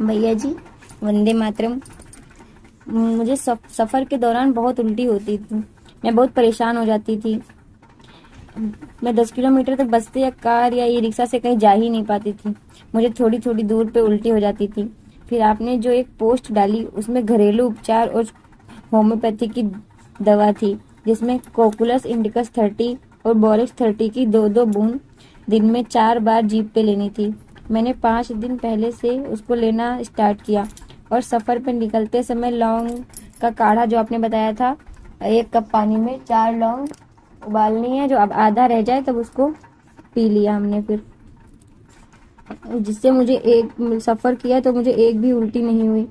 भैया जी वंदे मातरम। मुझे सफ़र के दौरान बहुत उल्टी होती थी। मैं बहुत परेशान हो जाती थी। मैं दस किलोमीटर तक बसते या कार या ई रिक्शा से कहीं जा ही नहीं पाती थी। मुझे थोड़ी थोड़ी दूर पे उल्टी हो जाती थी। फिर आपने जो एक पोस्ट डाली, उसमें घरेलू उपचार और होम्योपैथी की दवा थी, जिसमें कोकुलस, इंडिकस थर्टी और बोरिक्स थर्टी की दो दो बूंद दिन में चार बार जीप पे लेनी थी। मैंने पाँच दिन पहले से उसको लेना स्टार्ट किया और सफ़र पर निकलते समय लौंग का काढ़ा जो आपने बताया था, एक कप पानी में चार लौंग उबालनी है, जो अब आधा रह जाए तब उसको पी लिया हमने फिर। जिससे मुझे एक सफ़र किया तो मुझे एक भी उल्टी नहीं हुई।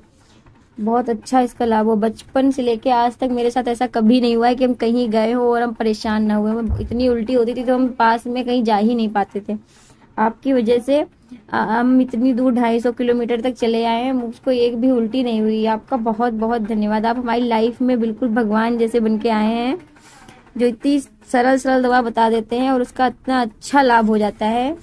बहुत अच्छा इसका लाभ हो बचपन से लेके आज तक मेरे साथ ऐसा कभी नहीं हुआ है कि हम कहीं गए हो और हम परेशान ना हुए इतनी उल्टी होती थी तो हम पास में कहीं जा ही नहीं पाते थे। आपकी वजह से हम इतनी दूर ढाई सौ किलोमीटर तक चले आए हैं। मुझको एक भी उल्टी नहीं हुई। आपका बहुत बहुत धन्यवाद। आप हमारी लाइफ में बिल्कुल भगवान जैसे बन के आए हैं, जो इतनी सरल सरल दवा बता देते हैं और उसका इतना अच्छा लाभ हो जाता है।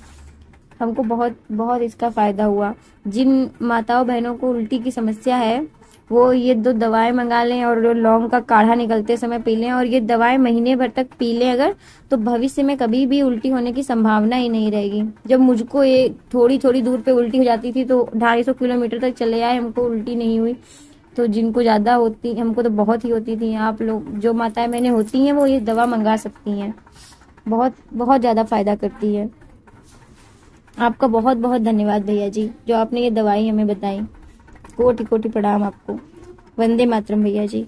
हमको बहुत बहुत इसका फ़ायदा हुआ। जिन माताओं बहनों को उल्टी की समस्या है वो ये दो दवाएँ मंगा लें और लौंग का काढ़ा निकलते समय पी लें, और ये दवाएँ महीने भर तक पी लें अगर तो भविष्य में कभी भी उल्टी होने की संभावना ही नहीं रहेगी। जब मुझको ये थोड़ी थोड़ी दूर पे उल्टी हो जाती थी तो ढाई सौ किलोमीटर तक चले आए, हमको उल्टी नहीं हुई। तो जिनको ज़्यादा होती, हमको तो बहुत ही होती थी। आप लोग, जो माताएँ मैंने होती हैं, वो ये दवा मंगा सकती हैं। बहुत बहुत ज़्यादा फ़ायदा करती है। आपका बहुत बहुत धन्यवाद भैया जी, जो आपने ये दवाई हमें बताई। कोटि कोटि प्रणाम आपको। वंदे मातरम भैया जी।